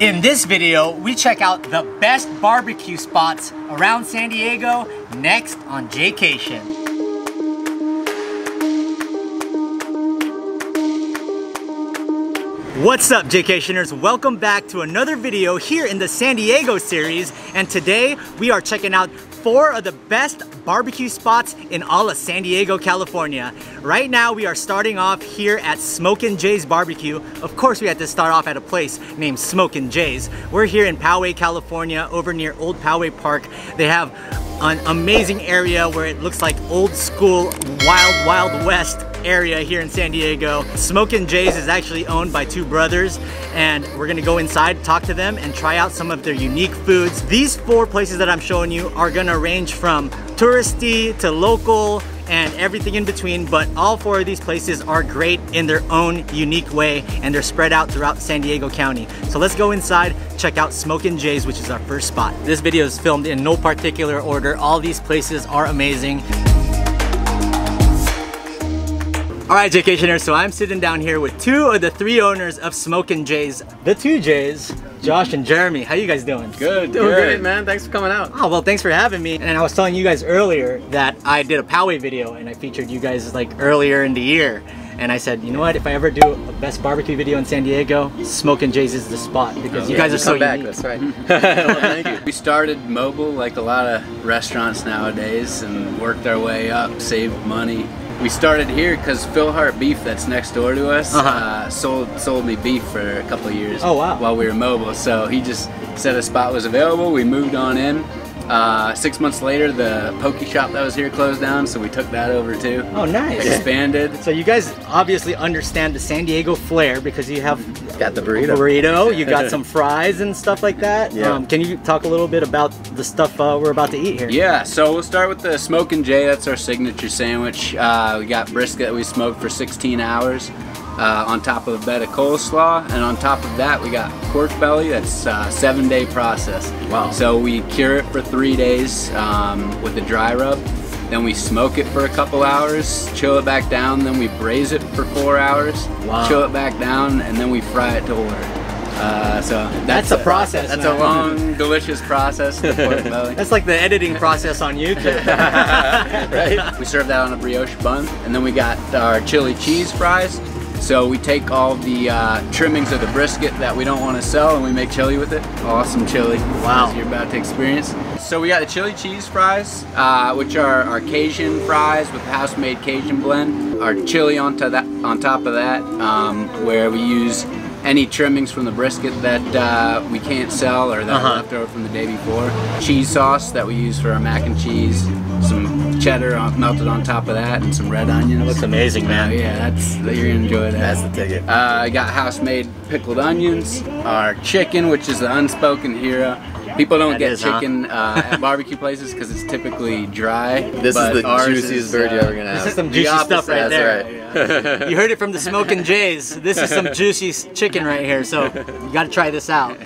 In this video, we check out the best barbecue spots around San Diego next on Jaycation. What's up Jaycationers? Welcome back to another video here in the San Diego series and today we are checking out four of the best barbecue spots in all of San Diego, California. Right now we are starting off here at Smokin' J's Barbecue. Of course we had to start off at a place named Smokin' J's. We're here in Poway, California over near Old Poway Park. They have an amazing area where it looks like old school wild wild west area here in San Diego. Smokin' J's is actually owned by two brothers and we're gonna go inside, talk to them and try out some of their unique foods. These four places that I'm showing you are gonna range from touristy to local and everything in between, but all four of these places are great in their own unique way and they're spread out throughout San Diego County. So let's go inside, check out Smokin' J's, which is our first spot. This video is filmed in no particular order. All these places are amazing. All right, Jaycationers, so I'm sitting down here with two of the three owners of Smokin' J's, the two Jays, Josh and Jeremy. How you guys doing? Good, Doing good. great, man. Thanks for coming out. Oh, well, thanks for having me. And I was telling you guys earlier that I did a Poway video and I featured you guys like earlier in the year. And I said, you know what, if I ever do a best barbecue video in San Diego, Smoking Jay's is the spot because you Yeah, guys are so come back. unique. That's right. well, thank you. We started mobile like a lot of restaurants nowadays and worked our way up, saved money. We started here because Phil Hart Beef, that's next door to us, Uh-huh. uh, sold sold me beef for a couple of years. Oh, wow. While we were mobile, so he just said a spot was available. We moved on in. Uh, six months later, the poke shop that was here closed down, so we took that over too. Oh, nice. Expanded. So you guys obviously understand the San Diego flair because you have Got the burrito. burrito, you got some fries and stuff like that. Yeah. Um, can you talk a little bit about the stuff uh, we're about to eat here? Yeah, so we'll start with the Smokin' Jay. That's our signature sandwich. Uh, we got brisket that we smoked for 16 hours uh, on top of a bed of coleslaw, and on top of that we got pork belly. That's a seven-day process. Wow. So we cure it for three days um, with a dry rub. Then we smoke it for a couple hours, chill it back down. Then we braise it for four hours, Wow. chill it back down, and then we fry it to order. Uh, so That's a process, That's man. a long, delicious process. The pork belly. That's like the editing process on YouTube. right? We serve that on a brioche bun, and then we got our chili cheese fries. So we take all the uh, trimmings of the brisket that we don't want to sell, and we make chili with it. Awesome chili. Wow. As you're about to experience. So we got the chili cheese fries, uh, which are our Cajun fries with house-made Cajun blend. Our chili on, to that, on top of that, um, where we use any trimmings from the brisket that uh, we can't sell or that Uh-huh. are left over from the day before. Cheese sauce that we use for our mac and cheese. Some cheddar on, melted on top of that, and some red onions. That looks amazing, man. Uh, yeah, that's you're gonna enjoy that. That's the ticket. Uh, I got house-made pickled onions, our chicken, which is the unspoken hero. People don't That get is, huh? chicken uh, at barbecue places because it's typically dry. This is the juiciest is, bird uh, you're ever gonna have. This is some The juicy stuff right That's there. right. You heard it from the Smoking Jays. This is some juicy chicken right here, so you got to try this out.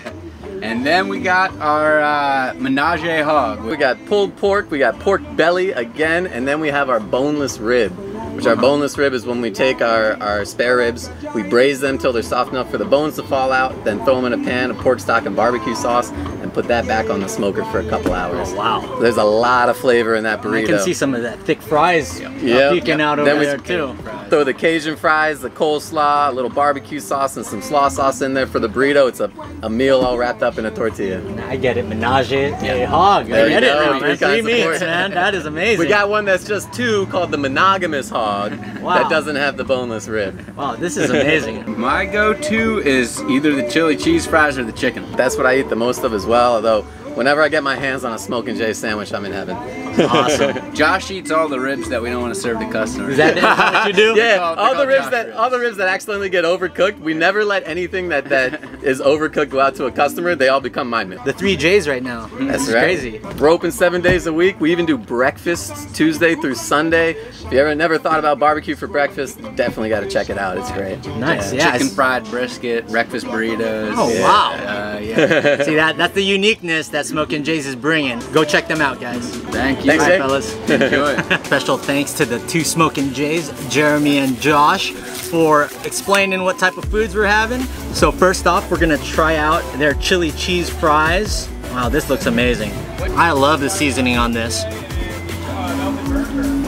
And then we got our uh, menage a hog. We got pulled pork, we got pork belly again, and then we have our boneless rib. Which our boneless rib is when we take our, our spare ribs, we braise them till they're soft enough for the bones to fall out, then throw them in a pan of pork stock and barbecue sauce, put that back on the smoker for a couple hours. Oh, Wow. There's a lot of flavor in that burrito. I can see some of that thick fries uh, Yep. peeking out over there too. Throw the Cajun fries, the coleslaw, a little barbecue sauce, and some slaw sauce in there for the burrito. It's a, a meal all wrapped up in a tortilla. I get it. Menage a hog. I There you get it go. now, Three man. Three meats, man. That is amazing. We got one that's just two called the monogamous hog Wow. that doesn't have the boneless rib. Wow, this is amazing. My go-to is either the chili cheese fries or the chicken. That's what I eat the most of as well, although whenever I get my hands on a Smoking Jay sandwich, I'm in heaven. awesome. Josh eats all the ribs that we don't want to serve to customers. Is that, is that what you do? Yeah, called- they're all the ribs Josh that ribs. all the ribs that accidentally get overcooked, we never let anything that that is overcooked go out to a customer. They all become my meal. The three J's right now. That's right. crazy. We're open seven days a week. We even do breakfast Tuesday through Sunday. If you ever never thought about barbecue for breakfast, definitely got to check it out. It's great. Nice. Yeah. Chicken fried brisket, breakfast burritos. Oh, yeah, wow. Uh, yeah. See that? That's the uniqueness that Smokin' J's is bringing. Go check them out, guys. Thank you. Thanks, All right, fellas. Enjoy. Special thanks to the two Smoking Jays, Jeremy and Josh, for explaining what type of foods we're having. So first off, we're gonna try out their chili cheese fries. Wow, this looks amazing. I love the seasoning on this.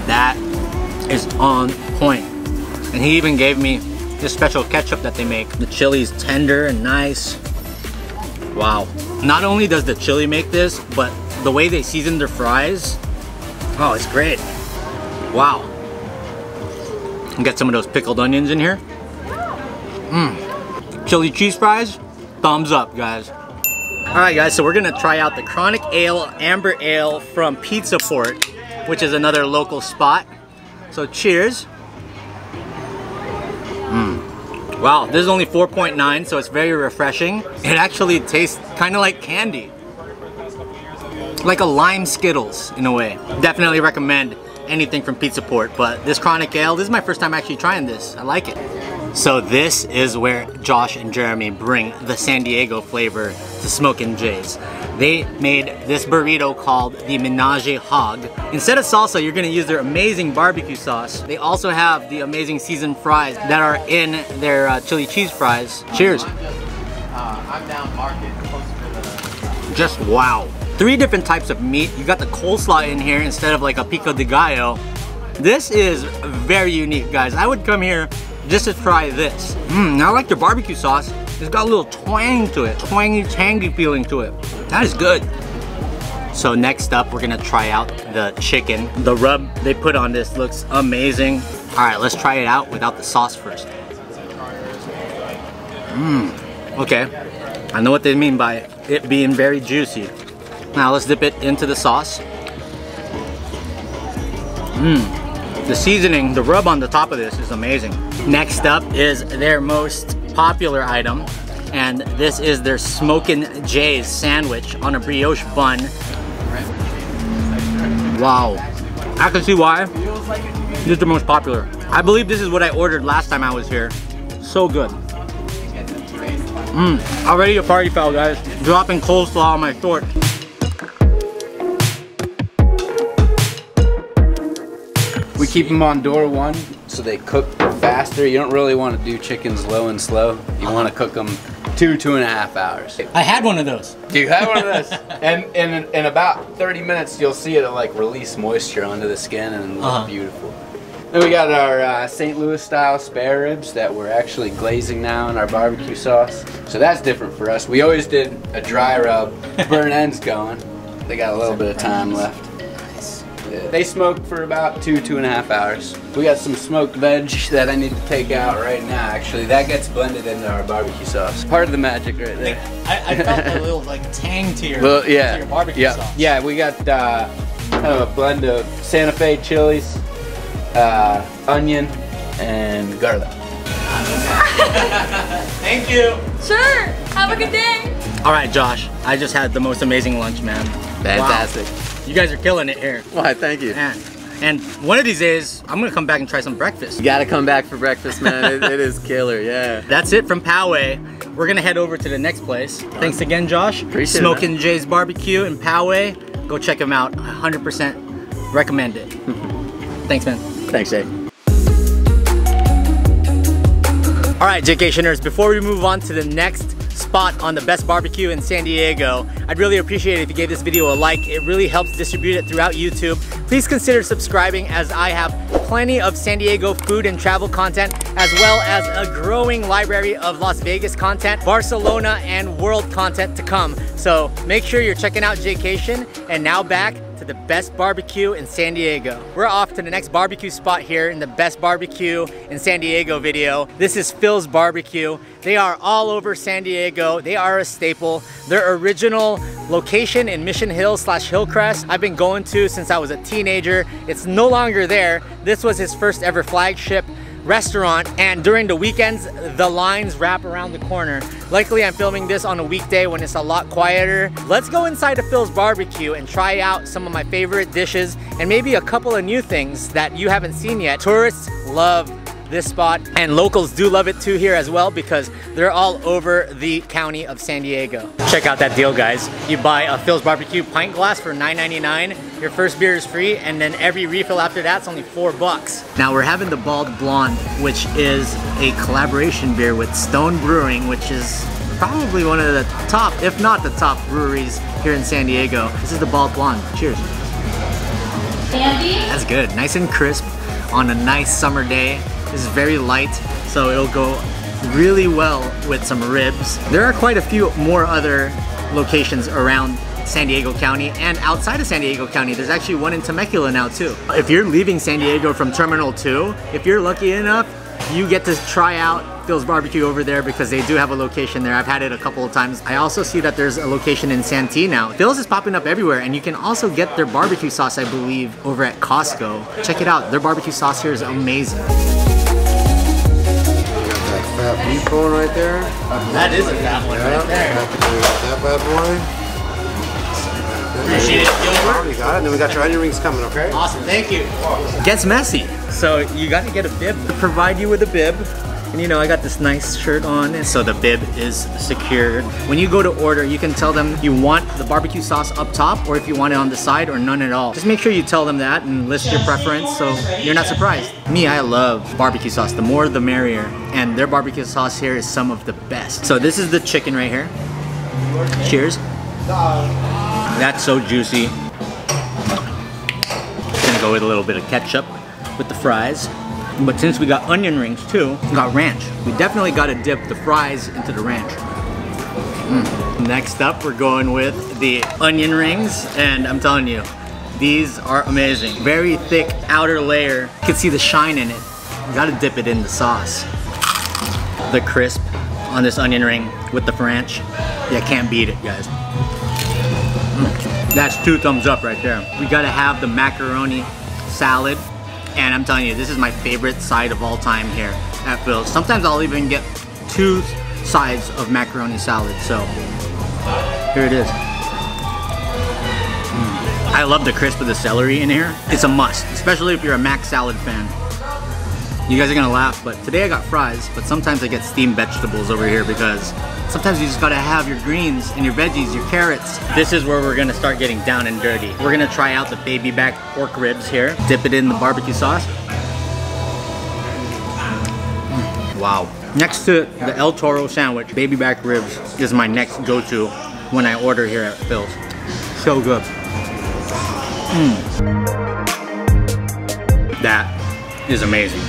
That is on point. And he even gave me this special ketchup that they make. The chili's tender and nice. Wow. Not only does the chili make this, but the way they season their fries, oh, it's great. Wow. Get some of those pickled onions in here. Mmm. Chili cheese fries, thumbs up, guys. All right, guys, so we're gonna try out the Chronic Ale Amber Ale from Pizza Port, which is another local spot. So cheers. Wow, this is only 4.9, so it's very refreshing. It actually tastes kind of like candy. Like a lime Skittles, in a way. Definitely recommend anything from Pizza Port, but this Chronic Ale, this is my first time actually trying this. I like it. So this is where Josh and Jeremy bring the San Diego flavor to Smokin' J's. They made this burrito called the Menage Hog. Instead of salsa, you're gonna use their amazing barbecue sauce. They also have the amazing seasoned fries that are in their uh, chili cheese fries. Cheers. Uh, market, the... Just wow. Three different types of meat. You got the coleslaw in here instead of like a pico de gallo. This is very unique, guys. I would come here just to try this. Mmm, I like the barbecue sauce. It's got a little twang to it, twangy, tangy feeling to it. That is good. So next up, we're gonna try out the chicken. The rub they put on this looks amazing. All right, let's try it out without the sauce first. Mmm, okay. I know what they mean by it being very juicy. Now let's dip it into the sauce. Mmm, the seasoning, the rub on the top of this is amazing. Next up is their most popular item, and this is their Smokin' J's sandwich on a brioche bun. Wow, I can see why. This is the most popular. I believe this is what I ordered last time I was here. So good. Mmm, already a party foul, guys. Dropping coleslaw on my short. Keep them on door one so they cook faster. You don't really want to do chickens low and slow. You want to cook them two, two and a half hours. I had one of those. You have one of those. and in, in about 30 minutes, you'll see it like release moisture onto the skin and look Uh-huh. beautiful. Then we got our uh, St. Louis style spare ribs that we're actually glazing now in our barbecue sauce. So that's different for us. We always did a dry rub, burn ends going. They got a little bit of time left. Yeah. They smoke for about two, two and a half hours. We got some smoked veg that I need to take out right now. Actually, that gets blended into our barbecue sauce. Part of the magic right there. I, I felt a little like tang to your, Well, to your barbecue yeah, sauce. yeah. We got uh, kind of a blend of Santa Fe chilies, uh, onion, and garlic. Thank you. Sure. Have a good day. All right, Josh. I just had the most amazing lunch, man. Fantastic. Wow. You guys are killing it here. Why, thank you. Man. And one of these days, I'm gonna come back and try some breakfast. You gotta come back for breakfast, man. it, it is killer, yeah. That's it from Poway. We're gonna head over to the next place. Thanks again, Josh. Appreciate it, Smokin' J's Barbecue in Poway. Go check them out. 100% recommend it. Thanks, man. Thanks, Jay. All right, Jaycationers, before we move on to the next spot on the best barbecue in San Diego, I'd really appreciate it if you gave this video a like. It really helps distribute it throughout YouTube. Please consider subscribing as I have plenty of San Diego food and travel content, as well as a growing library of Las Vegas content, Barcelona, and world content to come. So make sure you're checking out Jaycation. And now back to the best barbecue in San Diego. We're off to the next barbecue spot here in the best barbecue in San Diego video. This is Phil's Barbecue. They are all over San Diego. They are a staple. Their original location in Mission Hill slash Hillcrest, I've been going to since I was a teenager. It's no longer there. This was his first ever flagship restaurant and during the weekends the lines wrap around the corner. Luckily i'm filming this on a weekday when it's a lot quieter. Let's go inside of phil's barbecue and try out some of my favorite dishes and maybe a couple of new things that you haven't seen yet. Tourists love this spot. And locals do love it too here as well because they're all over the county of San Diego. Check out that deal, guys. You buy a Phil's Barbecue pint glass for $9.99. Your first beer is free, and then every refill after that's only four bucks. Now we're having the Bald Blonde, which is a collaboration beer with Stone Brewing, which is probably one of the top, if not the top breweries here in San Diego. This is the Bald Blonde. Cheers. Andy? That's good. Nice and crisp on a nice summer day. Is very light, so it'll go really well with some ribs. There are quite a few more other locations around San Diego County and outside of San Diego County. There's actually one in Temecula now too. If you're leaving San Diego from Terminal 2, if you're lucky enough, you get to try out Phil's Barbecue over there because they do have a location there. I've had it a couple of times. I also see that there's a location in Santee now. Phil's is popping up everywhere and you can also get their barbecue sauce, I believe, over at Costco. Check it out. Their barbecue sauce here is amazing. That fat beef bone right there. That is a fat one Yeah, that bad boy. Appreciate it, Gilbert. You got it. Then we got your onion rings coming, okay? Awesome, thank you. Gets messy. So you gotta get a bib to provide you with a bib. And you know, I got this nice shirt on, so the bib is secured. When you go to order, you can tell them you want the barbecue sauce up top, or if you want it on the side, or none at all. Just make sure you tell them that and list your preference so you're not surprised. Me, I love barbecue sauce. The more, the merrier. And their barbecue sauce here is some of the best. So this is the chicken right here. Cheers. That's so juicy. Gonna go with a little bit of ketchup with the fries. But since we got onion rings too, got ranch. We definitely gotta dip the fries into the ranch. Mm. Next up, we're going with the onion rings, and I'm telling you, these are amazing. Very thick outer layer. You can see the shine in it. You gotta dip it in the sauce. The crisp on this onion ring with the ranch. Yeah, can't beat it, guys. That's two thumbs up right there. We gotta have the macaroni salad. And I'm telling you, this is my favorite side of all time here at Phil's. Sometimes I'll even get two sides of macaroni salad. So here it is. Mm. I love the crisp of the celery in here. It's a must, especially if you're a mac salad fan. You guys are gonna laugh, but today I got fries, but sometimes I get steamed vegetables over here because sometimes you just gotta have your greens and your veggies, your carrots. This is where we're gonna start getting down and dirty. We're gonna try out the baby back pork ribs here. Dip it in the barbecue sauce. Mm, Wow. Next to the El Toro sandwich, baby back ribs is my next go-to when I order here at Phil's. So good. Mm. That is amazing.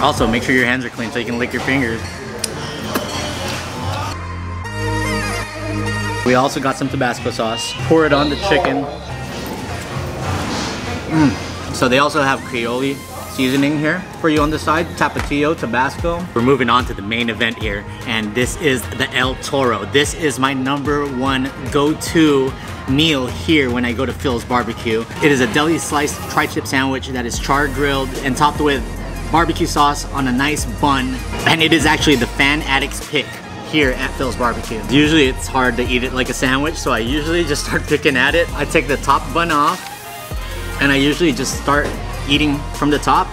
Also, make sure your hands are clean so you can lick your fingers. We also got some Tabasco sauce. Pour it on the chicken. Mm. So they also have Creole seasoning here for you on the side. Tapatio, Tabasco. We're moving on to the main event here, and this is the El Toro. This is my number one go-to meal here when I go to Phil's Barbecue. It is a deli sliced tri-tip sandwich that is char grilled and topped with barbecue sauce on a nice bun. And it is actually the fan addict's pick here at Phil's Barbecue. Usually it's hard to eat it like a sandwich, so I usually just start picking at it. I take the top bun off, and I usually just start eating from the top.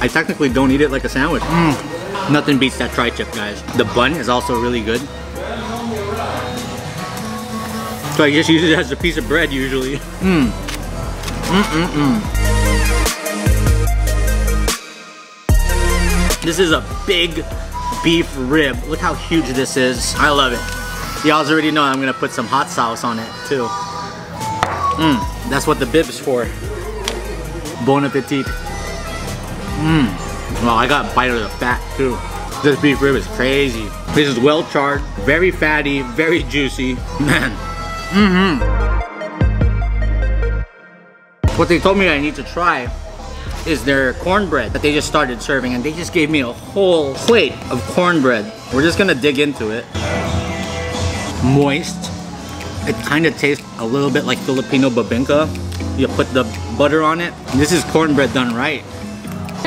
I technically don't eat it like a sandwich. Mm. Nothing beats that tri-tip, guys. The bun is also really good. So I just use it as a piece of bread usually. Mmm. Mm-mm-mm. This is a big beef rib. Look how huge this is. I love it. Y'all already know I'm gonna put some hot sauce on it too. Mmm, that's what the bib's for. Bon appetit. Mmm. Well, I got a bite of the fat too. This beef rib is crazy. This is well charred, very fatty, very juicy. Man. Mm-hmm. What they told me I need to try is their cornbread that they just started serving and they just gave me a whole plate of cornbread. We're just gonna dig into it. Moist. It kind of tastes a little bit like Filipino bibingka. You put the butter on it. This is cornbread done right.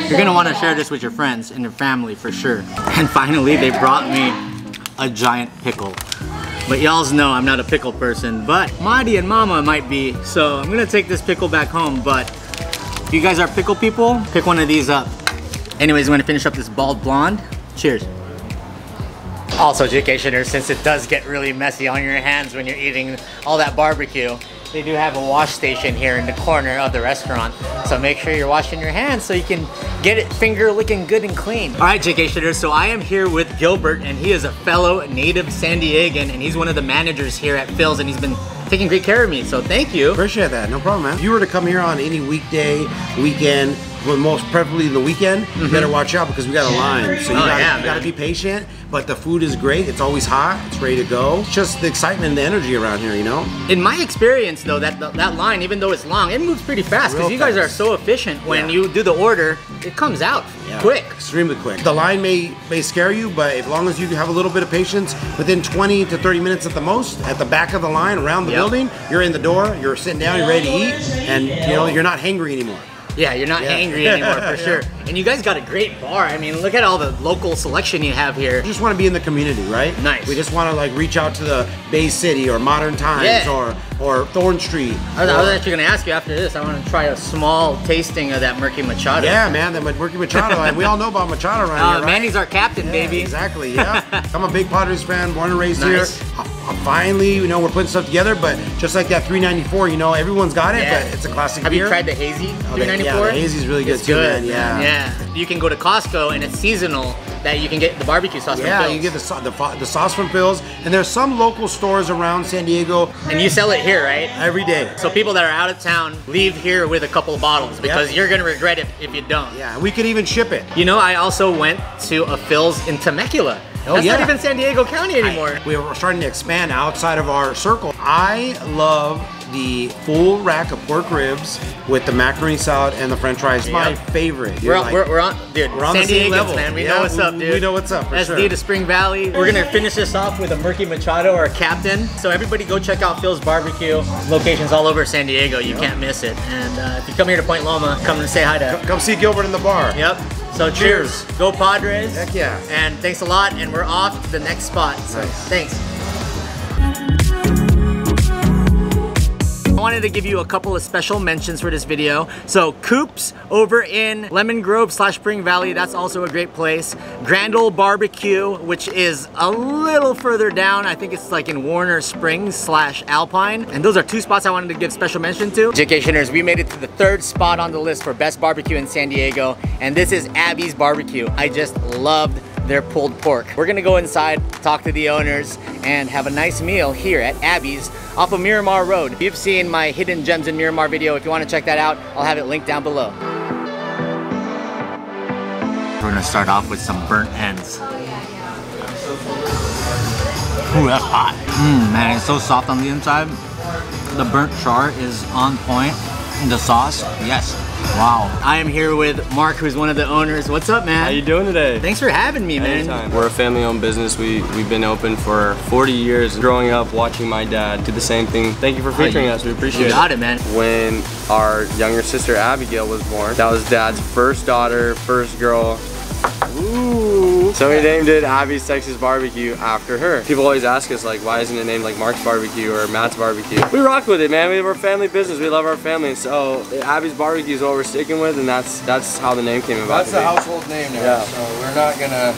You're gonna wanna share this with your friends and your family for sure. And finally, they brought me a giant pickle. But y'all's know I'm not a pickle person, but Madi and Mama might be. So I'm gonna take this pickle back home, but If you guys are pickle people, pick one of these up. Anyways, I'm gonna finish up this bald blonde. Cheers. Also, Jaycationer, since it does get really messy on your hands when you're eating all that barbecue, they do have a wash station here in the corner of the restaurant. So make sure you're washing your hands so you can get it finger looking good and clean. All right, JK Jaycationer, so I am here with Gilbert and he is a fellow native San Diegan and he's one of the managers here at Phil's and he's been taking great care of me, so thank you. Appreciate that. No problem, man. If you were to come here on any weekday, weekend, well, most preferably the weekend, you better watch out because we got a line. So you, Mm-hmm. Oh, gotta, yeah, you gotta be patient. But the food is great. It's always hot. It's ready to go. It's just the excitement and the energy around here, you know? In my experience though, that that line, even though it's long, it moves pretty fast because you guys are so efficient. When Yeah. you do the order, it comes out Yeah. quick. Extremely quick. The line may may scare you, but as long as you have a little bit of patience, within 20 to 30 minutes at the most, at the back of the line around the Yep. building, you're in the door, you're sitting down, you're ready to eat, and you know you're not hangry anymore. Yeah, you're not Yeah. angry anymore for sure. And you guys got a great bar. I mean, look at all the local selection you have here. We just want to be in the community, right? Nice. We just want to like reach out to the Bay City or Modern Times Yeah. or or Thorn Street. I was, I was actually gonna ask you after this. I want to try a small tasting of that Murky Machado. yeah, man, the Murky Machado, and we all know about Machado around Uh, here, right? Manny's our captain, Yeah, baby. Exactly, yeah. I'm a big Padres fan, born and raised Nice. here. I- I finally, you know, we're putting stuff together, but just like that 394, you know, everyone's got it, Yeah. but it's a classic Have beer. you tried the hazy Oh, the- 394? Yeah, the hazy's really good It's too, good, man. Yeah. Yeah. You can go to Costco and it's seasonal that you can get the barbecue sauce from Yeah, Phil's. you get the, the the sauce from Phil's, and there's some local stores around San Diego and you sell it here, right? every day. So people that are out of town leave here with a couple of bottles because Yep. you're gonna regret it if you don't. Yeah, we could even ship it. You know, I also went to a Phil's in Temecula. Oh, That's not even San Diego County anymore. We are starting to expand outside of our circle. I love the full rack of pork ribs with the macaroni salad and the french fries. My Yep. favorite. We're, on, like- we're, we're on, dude. We're on San the same Diegans, level. man. We Yeah, know what's up, dude. we know what's up, for SD sure. to Spring Valley. We're gonna finish this off with a Murky Machado, our captain. So everybody go check out Phil's Barbecue. Locations all over San Diego. You can't miss it. And uh, if you come here to Point Loma, come and say hi to. Come see Gilbert in the bar. Yep. So cheers. Go Padres. Heck yeah. And thanks a lot. And we're off to the next spot. So Nice. thanks. Wanted to give you a couple of special mentions for this video. So Coops over in Lemon Grove slash Spring Valley, that's also a great place. Grand Ole Barbecue, which is a little further down. I think it's like in Warner Springs slash Alpine. And those are two spots I wanted to give special mention to. Jaycationers, we made it to the third spot on the list for best barbecue in San Diego. And this is Abbey's Barbecue. I just loved their pulled pork. We're gonna go inside, talk to the owners, and have a nice meal here at Abbey's off of Miramar Road. If you've seen my Hidden Gems in Miramar video, if you wanna check that out, I'll have it linked down below. We're gonna start off with some burnt ends. Oh, Ooh, that's hot. Mmm, man, it's so soft on the inside. The burnt char is on point. The sauce, yes. Wow. I am here with Mark, who's one of the owners. What's up, man? How you doing today? Thanks for having me, man. Anytime. We're a family-owned business. We we've been open for 40 years. Growing up, watching my dad do the same thing. Thank you for featuring you- us. We You appreciate got it. it, man. When our younger sister Abigail was born, that was Dad's first daughter, first girl. Ooh. So we named it Abbey's Texas Barbecue after her. People always ask us like, why isn't it named like Mark's Barbecue or Matt's Barbecue? We rock with it, man. We have our family business. We love our family. So Abbey's Barbecue is what we're sticking with, and that's that's how the name came about. That's the be. household name now, Yeah. so we're not gonna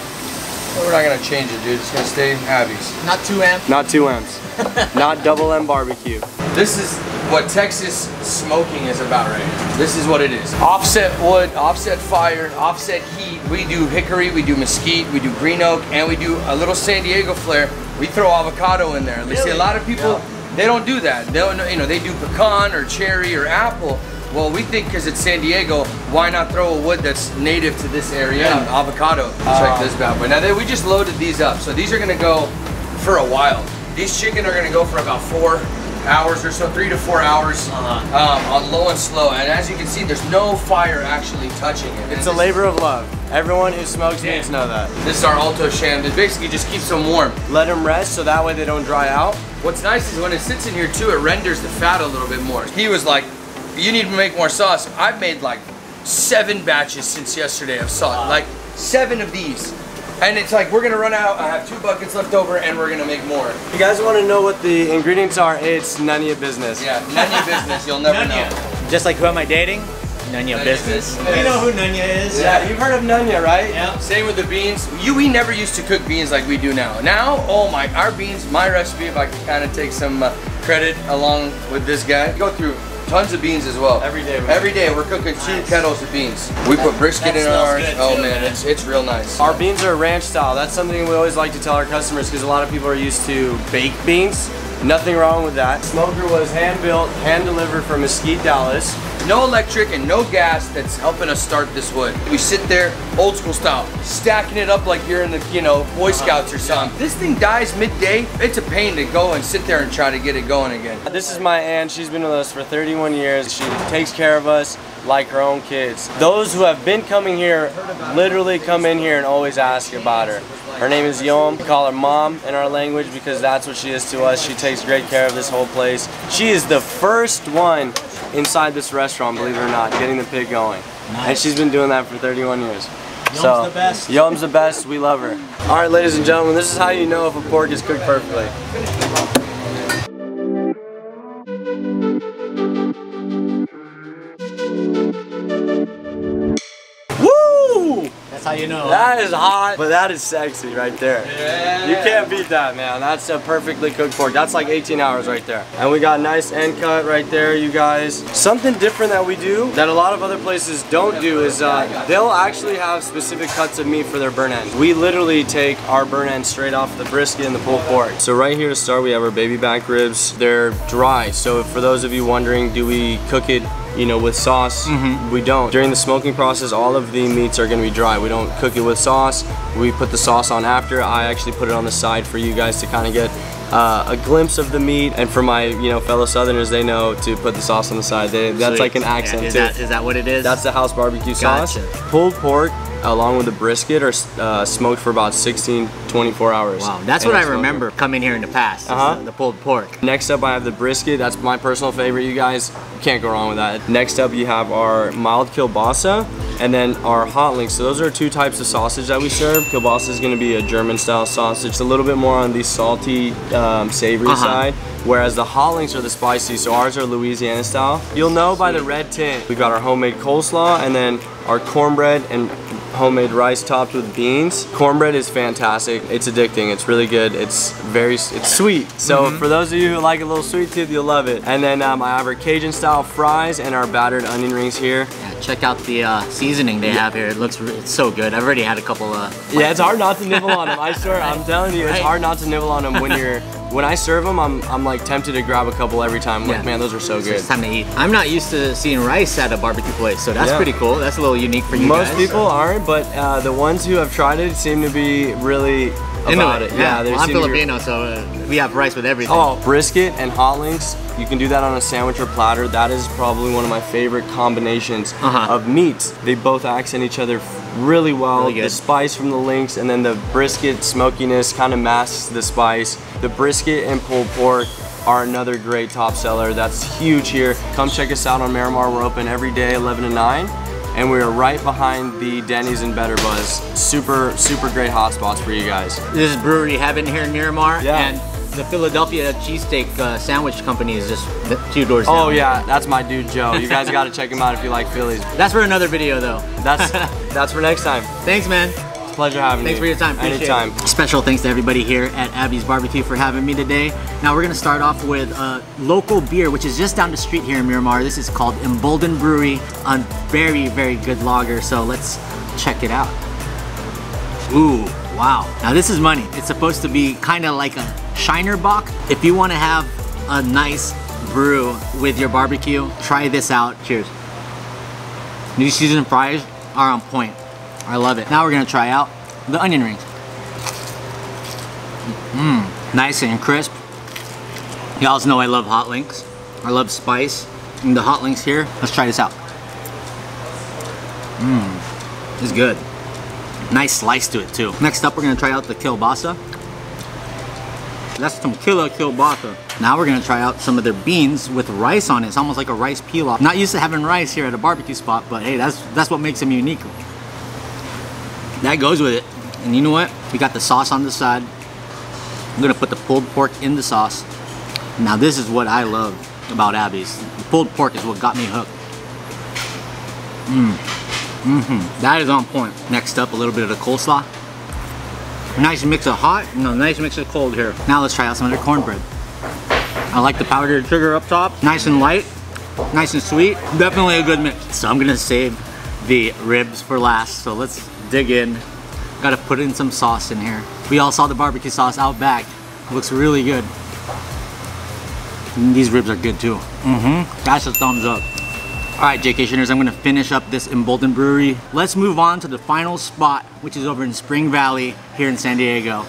we're not gonna change it, dude. It's gonna stay Abbey's. Not two amp. Not two M's. Not double M barbecue. This is what Texas smoking is about right now. This is what it is. Offset wood, offset fire, offset heat. We do hickory, we do mesquite, we do green oak, and we do a little San Diego flair. We throw avocado in there. You see, a lot of people they don't do that. They don't, you know, they do pecan or cherry or apple. Well, we think because it's San Diego, why not throw a wood that's native to this area and avocado? Check ah. this bad boy. Now they, we just loaded these up, so these are gonna go for a while. These chicken are gonna go for about four hours or so, three to four hours um, on low and slow. And as you can see, there's no fire actually touching it. It's a labor of love. Everyone who smokes meats know that. This is our Alto-Shaam. It basically just keeps them warm. Let them rest so that way they don't dry out. What's nice is when it sits in here too, it renders the fat a little bit more. He was like, you need to make more sauce. I've made like seven batches since yesterday of sauce. Like seven of these. And it's like, we're gonna run out. I have two buckets left over and we're gonna make more. You guys want to know what the ingredients are, it's none of your business. Yeah, none of your business, you'll never know. Just like who am I dating? Nunya business. You know who Nunya is? Yeah. you've heard of Nunya, right? Yeah. Same with the beans. You, we never used to cook beans like we do now. Now, oh my, our beans, my recipe, if I could kind of take some uh, credit along with this guy, go through tons of beans as well. Every day we- Every day we're cooking two kettles of beans. We put brisket That in ours. Oh too, man, man. it's it's real nice. Our beans are ranch style. That's something we always like to tell our customers because a lot of people are used to baked beans. Nothing wrong with that. Smoker was hand built, hand delivered from Mesquite, Dallas. No electric and no gas that's helping us start this wood. We sit there, old school style, stacking it up like you're in the, you know, Boy uh-huh. Scouts or something. This thing dies midday. It's a pain to go and sit there and try to get it going again. This is my aunt. She's been with us for 31 years. She takes care of us like her own kids. Those who have been coming here literally come in here and always ask about her. Her name is Yom. We call her mom in our language because that's what she is to us. She takes great care of this whole place. She is the first one inside this restaurant, believe it or not, getting the pig going. And she's been doing that for 31 years. So, the best. Yom's the best. We love her. All right, ladies and gentlemen, this is how you know if a pork is cooked perfectly. You know. That is hot, but that is sexy right there. You can't beat that, man. That's a perfectly cooked pork. That's like 18 hours right there. And we got nice end cut right there, you guys. Something different that we do that a lot of other places don't do is uh, they'll actually have specific cuts of meat for their burn ends. We literally take our burn ends straight off the brisket and the pulled pork. So right here to start, we have our baby back ribs. They're dry. So for those of you wondering, do we cook it you know, with sauce, we don't. During the smoking process, all of the meats are gonna be dry. We don't cook it with sauce. We put the sauce on after. I actually put it on the side for you guys to kind of get uh, a glimpse of the meat. And for my, you know, fellow Southerners, they know to put the sauce on the side. They, that's like an Yeah, accent is too. that is that what it is? That's the house barbecue sauce. Pulled pork along with the brisket are uh, smoked for about 16, 24 hours. wow. That's what I remember coming here in the past. Uh-huh. The, the pulled pork. Next up I have the brisket, that's my personal favorite, you guys. Can't go wrong with that. Next up you have our mild kielbasa and then our hot links. So those are two types of sausage that we serve. Kielbasa is gonna be a German style sausage. It's a little bit more on the salty, um, savory Uh-huh. side. Whereas the hot links are the spicy, so ours are Louisiana style. You'll know by the red tint. We've got our homemade coleslaw and then our cornbread and homemade rice topped with beans. Cornbread is fantastic. It's addicting. It's really good. It's very, it's sweet. So Mm-hmm. for those of you who like a little sweet tooth, you'll love it. And then um, I have our Cajun style fries and our battered onion rings here. Yeah, check out the uh, seasoning they have here. It looks it's so good. I've already had a couple uh Yeah, it's hard not to nibble on them. I swear, I'm telling you, it's Right. hard not to nibble on them when you're, when I serve them, I'm, I'm like tempted to grab a couple every time. I'm Yeah. like, man, those are so It's good. time to eat. I'm not used to seeing rice at a barbecue place, so that's Yeah. pretty cool. That's a little unique for you Most guys. people aren't, but uh, the ones who have tried it seem to be really about it. Yeah, they well, I'm seem to be- Filipino, so uh, we have rice with everything. Oh, brisket and hot links. You can do that on a sandwich or platter. That is probably one of my favorite combinations Uh-huh. of meats. They both accent each other really well. Really the spice from the links and then the brisket smokiness kind of masks the spice. The brisket and pulled pork are another great top seller. That's huge here. Come check us out on Miramar. We're open every day, 11 to 9. And we are right behind the Denny's and Better Buzz. Super, super great hot spots for you guys. This is Brewery Heaven here in Miramar, Yeah. and the Philadelphia Cheesesteak uh, Sandwich Company is just two doors down. Oh yeah, that's my dude Joe. You guys got to check him out if you like Phillies. That's for another video, though. That's that's for next time. Thanks, man. It's a pleasure having Thanks you. Thanks for your time. Appreciate Anytime. It. Special thanks to everybody here at Abbey's Barbecue for having me today. Now we're gonna start off with a local beer, which is just down the street here in Miramar. This is called Embolden Brewery, a very, very good lager. So let's check it out. Ooh, wow. Now this is money. It's supposed to be kind of like a Shiner Bock. If you want to have a nice brew with your barbecue, try this out. Cheers. New season fries are on point. I love it. Now we're gonna try out the onion rings. Mmm, nice and crisp. Y'all know I love hot links. I love spice. And the hot links here, let's try this out. Mmm, it's good. Nice slice to it too. Next up, we're gonna try out the kielbasa. That's some killer kielbasa. Now we're gonna try out some of their beans with rice on it. It's almost like a rice pilaf. Not used to having rice here at a barbecue spot, but hey, that's that's what makes them unique. That goes with it. And you know what? We got the sauce on the side. I'm gonna put the pulled pork in the sauce. Now this is what I love about Abbey's. The pulled pork is what got me hooked. Mmm. Mm-hmm. That is on point. Next up, a little bit of the coleslaw. Nice mix of hot, no, nice mix of cold here. Now let's try out some of their cornbread. I like the powdered sugar up top, nice and light, nice and sweet. Definitely a good mix. So I'm gonna save the ribs for last. So let's dig in. Gotta put in some sauce in here. We all saw the barbecue sauce out back. looks really good. And these ribs are good too. Mm-hmm. That's a thumbs up. All right, Jaycationers, I'm gonna finish up this Embolden Brewery. Let's move on to the final spot, which is over in Spring Valley here in San Diego.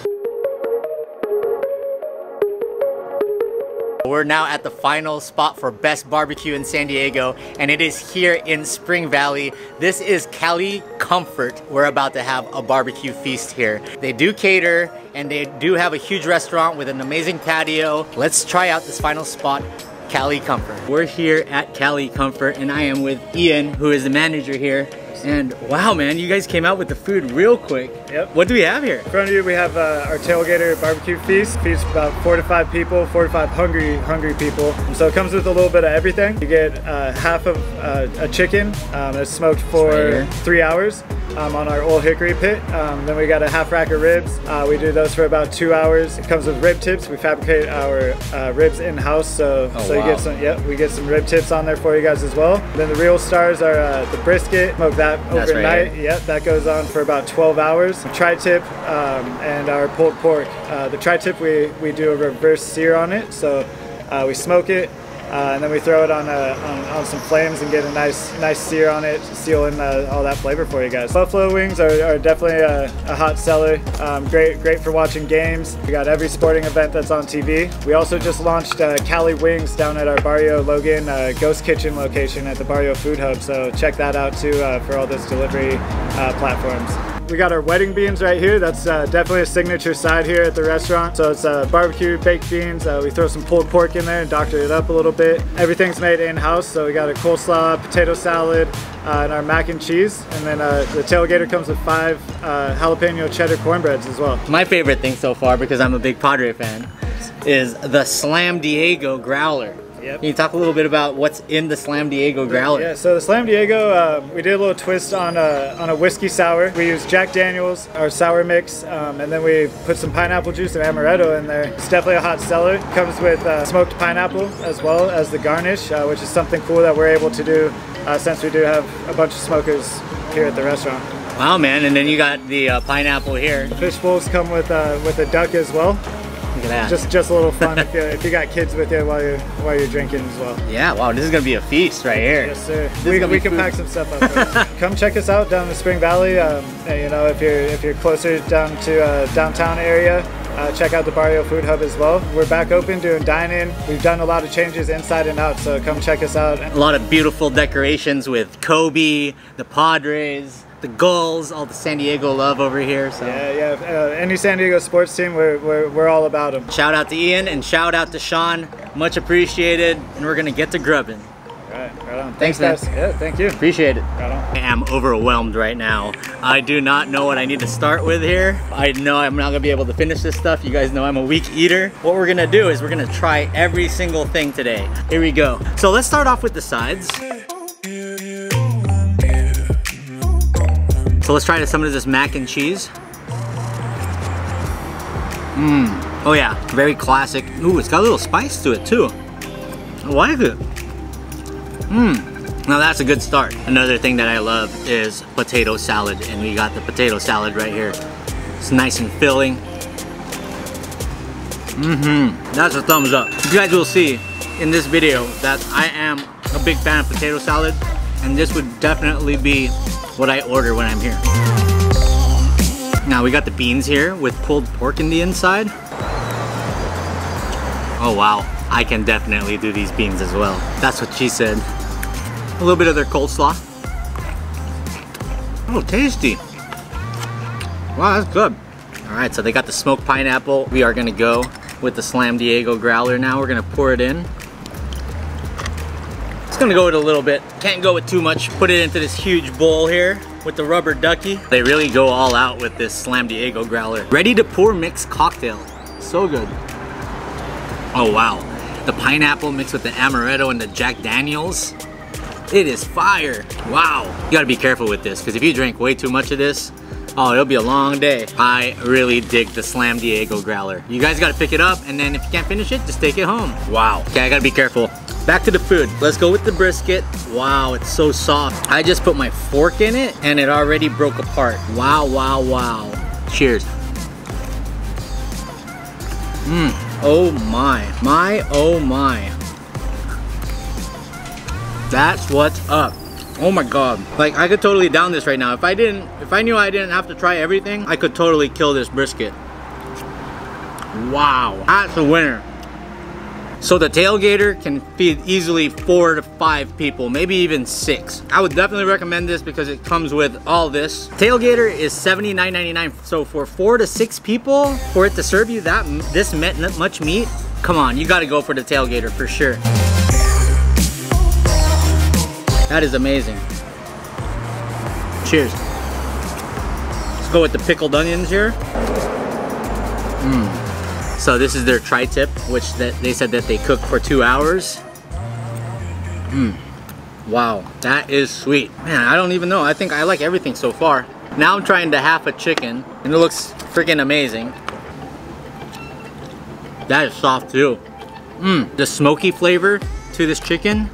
We're now at the final spot for best barbecue in San Diego, and it is here in Spring Valley. This is Cali Comfort. We're about to have a barbecue feast here. They do cater, and they do have a huge restaurant with an amazing patio. Let's try out this final spot Cali Comfort. We're here at Cali Comfort and I am with Ian, who is the manager here. And wow, man, you guys came out with the food real quick. Yep. What do we have here? In front of you, we have uh, our tailgater barbecue feast. Feeds about four to five people, four to five hungry, hungry people. And so it comes with a little bit of everything. You get uh, half of uh, a chicken um, that's smoked for right three hours um, on our old hickory pit. Um, then we got a half rack of ribs. Uh, we do those for about two hours. It comes with rib tips. We fabricate our uh, ribs in house, so Oh, so you get some. Yep, we get some rib tips on there for you guys as well. Then the real stars are uh, the brisket. Smoke that That's overnight. here. Yep, that goes on for about 12 hours. Tri-tip um, and our pulled pork. Uh, the tri-tip, we, we do a reverse sear on it. So uh, we smoke it uh, and then we throw it on, uh, on on some flames and get a nice nice sear on it, seal in uh, all that flavor for you guys. Buffalo wings are, are definitely a, a hot seller. Um, great great for watching games. We got every sporting event that's on TV. We also just launched uh, Cali Wings down at our Barrio Logan uh, Ghost Kitchen location at the Barrio Food Hub. So check that out too for all those delivery platforms. We got our wedding beans right here. That's uh, definitely a signature side here at the restaurant. So it's uh, barbecue baked beans. Uh, we throw some pulled pork in there and doctor it up a little bit. Everything's made in-house. So we got a coleslaw, potato salad, uh, and our mac and cheese. And then uh, the tailgater comes with five uh, jalapeno cheddar cornbreads as well. My favorite thing so far, because I'm a big Padre fan, is the Slam Diego Growler. Yep. Can you talk a little bit about what's in the Slam Diego Growler? Yeah, so the Slam Diego, uh, we did a little twist on a, on a whiskey sour. We used Jack Daniels, our sour mix, um, and then we put some pineapple juice and amaretto in there. It's definitely a hot seller. Comes with uh, smoked pineapple as well as the garnish, uh, which is something cool that we're able to do uh, since we do have a bunch of smokers here at the restaurant. Wow, man. And then you got the uh, pineapple here. Fish bowls come with uh, with a duck as well. Look at that. Just just a little fun if you, if you got kids with you while you're while you're drinking as well. yeah, wow, this is gonna be a feast right here. Yes, sir. is We, we can food. pack some stuff up. Come check us out down in the Spring Valley. Um, and, you know, if you're if you're closer down to uh, downtown area, uh, check out the Barrio Food Hub as well. We're back open doing dine-in. We've done a lot of changes inside and out, so come check us out. A lot of beautiful decorations with Kobe, the Padres, the Gulls, all the San Diego love over here. So Yeah, yeah. Uh, any San Diego sports team, we're, we're, we're all about them. shout out to Ian and shout out to Sean. Much appreciated. And we're gonna get to grubbing. Right, right on. Thanks, guys. man. Yeah, thank you. Appreciate it. Right on. I am overwhelmed right now. I do not know what I need to start with here. I know I'm not gonna be able to finish this stuff. You guys know I'm a weak eater. What we're gonna do is we're gonna try every single thing today. Here we go. So let's start off with the sides. So let's try to some of this mac and cheese. Mmm. Oh yeah, very classic. Ooh, it's got a little spice to it too. I like it. Mmm. Now that's a good start. Another thing that I love is potato salad, and we got the potato salad right here. It's nice and filling. Mm-hmm. That's a thumbs up. You guys will see in this video that I am a big fan of potato salad, and this would definitely be what I order when I'm here. Now we got the beans here with pulled pork in the inside. Oh wow, I can definitely do these beans as well. That's what she said. A little bit of their coleslaw. Oh, tasty. Wow, that's good. All right, so they got the smoked pineapple. We are gonna go with the Slam Diego growler now. We're gonna pour it in. Gonna go with a little bit. Can't go with too much. Put it into this huge bowl here with the rubber ducky. They really go all out with this Slam Diego growler. Ready to pour mixed cocktail. So good. Oh wow. The pineapple mixed with the amaretto and the Jack Daniels. It is fire. Wow. You gotta be careful with this because if you drink way too much of this, oh, it'll be a long day. I really dig the Slam Diego Growler. You guys gotta pick it up and then if you can't finish it, just take it home. Wow. Okay, I gotta be careful. Back to the food. Let's go with the brisket. Wow, it's so soft. I just put my fork in it and it already broke apart. Wow, wow, wow. Cheers. Mmm. Oh my. My, oh my. That's what's up. Oh my god. Like I could totally down this right now. If I didn't, if I knew I didn't have to try everything, I could totally kill this brisket. Wow. That's a winner. So the tailgater can feed easily four to five people, maybe even six. I would definitely recommend this because it comes with all this. Tailgater is $79.99. So for four to six people, for it to serve you that this much meat, come on, you gotta go for the tailgater for sure. That is amazing. Cheers. Let's go with the pickled onions here. Mmm. So this is their tri-tip, which that they said that they cook for two hours. Mmm. Wow, that is sweet. Man, I don't even know. I think I like everything so far. Now I'm trying to half a chicken, and it looks freaking amazing. That is soft too. Mmm, the smoky flavor to this chicken.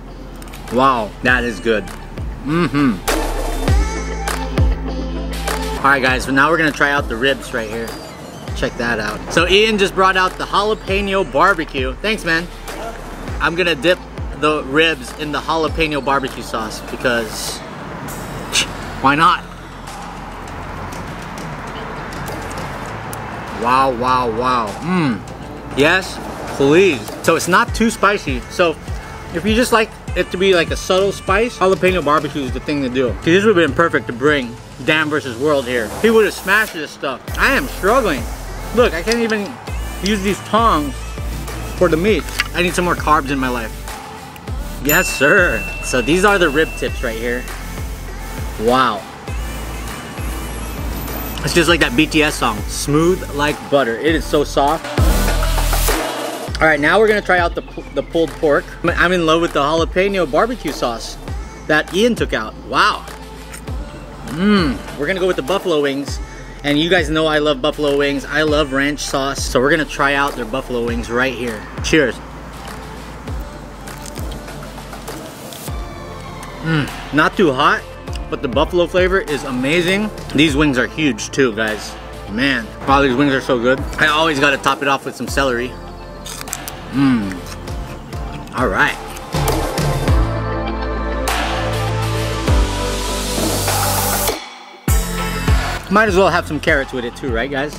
Wow, that is good. Mm-hmm. All right guys, so now we're gonna try out the ribs right here check that out. So Ian just brought out the jalapeno barbecue. Thanks, man. I'm gonna dip the ribs in the jalapeno barbecue sauce because why not? Wow, wow, wow. Mmm. Yes, please. So it's not too spicy. So if you just like it to be like a subtle spice, jalapeno barbecue is the thing to do. This would have been perfect to bring Dan versus World here. He would have smashed this stuff. I am struggling. Look, I can't even use these tongs for the meat. I need some more carbs in my life. Yes, sir. So these are the rib tips right here. Wow. It's just like that BTS song, smooth like butter. It is so soft. All right, now we're gonna try out the, the pulled pork. I'm in love with the jalapeno barbecue sauce that Ian took out. Wow. Mmm, we're gonna go with the buffalo wings. And you guys know I love buffalo wings. I love ranch sauce. So we're gonna try out their buffalo wings right here. Cheers. Mmm, not too hot, but the buffalo flavor is amazing. These wings are huge too, guys. Man, wow, these wings are so good. I always gotta top it off with some celery. Mmm. All right. Might as well have some carrots with it too, right guys?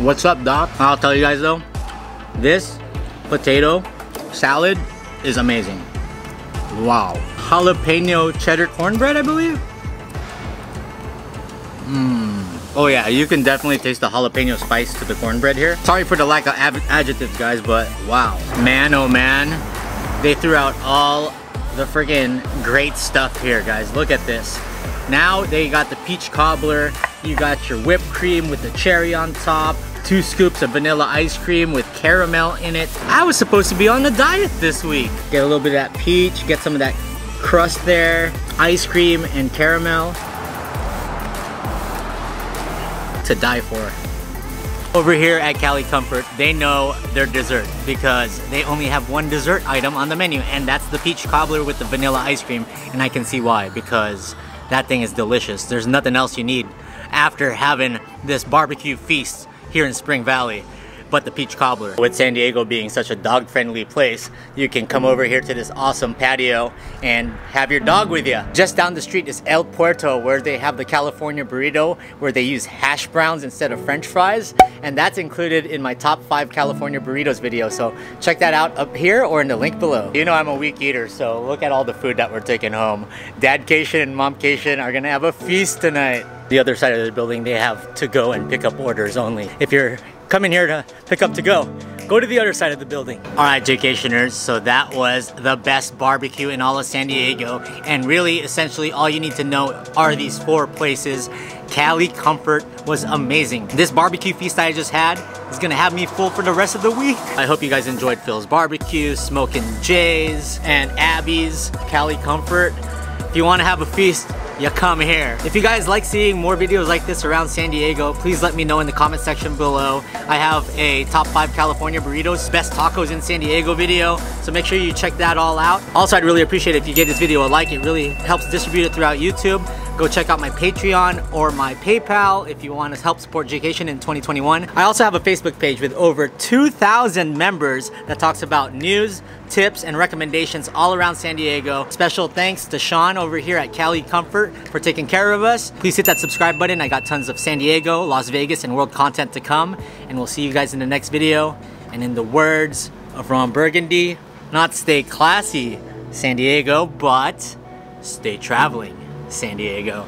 What's up, Doc? I'll tell you guys though, this potato salad is amazing. Wow. Jalapeno cheddar cornbread, I believe? Mmm. Oh yeah, you can definitely taste the jalapeno spice to the cornbread here. Sorry for the lack of adjectives, guys, but wow. Man, oh man, they threw out all the freaking great stuff here, guys. Look at this. Now they got the peach cobbler, you got your whipped cream with the cherry on top, two scoops of vanilla ice cream with caramel in it. I was supposed to be on a diet this week. Get a little bit of that peach, get some of that crust there, ice cream and caramel. To die for. Over here at Cali Comfort, they know their dessert because they only have one dessert item on the menu and that's the peach cobbler with the vanilla ice cream and I can see why because that thing is delicious. There's nothing else you need after having this barbecue feast here in Spring Valley but the peach cobbler. With San Diego being such a dog friendly place, you can come over here to this awesome patio and have your dog with you. Just down the street is El Puerto where they have the California burrito where they use hash browns instead of french fries and that's included in my top 5 California burritos video so check that out up here or in the link below. You know I'm a weak eater so look at all the food that we're taking home. Dad Cation and Mom Cation are gonna have a feast tonight. The other side of the building they have to go and pick up orders only. If you're coming here to pick up to go, Go to the other side of the building. All right, Jaycationers, so that was the best barbecue in all of San Diego. And really, essentially, all you need to know are these four places. Cali Comfort was amazing. This barbecue feast I just had is gonna have me full for the rest of the week. I hope you guys enjoyed Phil's Barbecue, Smokin' J's, and Abbey's Cali Comfort. If you wanna have a feast, you come here. If you guys like seeing more videos like this around San Diego, please let me know in the comment section below. I have a top five California burritos, best tacos in San Diego video, so make sure you check that all out. Also, I'd really appreciate it if you give this video a like. It really helps distribute it throughout YouTube. Go check out my Patreon or my PayPal if you want to help support Jaycation in 2021. I also have a Facebook page with over 2,000 members that talks about news, tips, and recommendations all around San Diego. Special thanks to Sean over here at Cali Comfort for taking care of us. Please hit that subscribe button. I got tons of San Diego, Las Vegas, and world content to come. And we'll see you guys in the next video. And in the words of Ron Burgundy, not stay classy, San Diego, but stay traveling. San Diego.